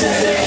Say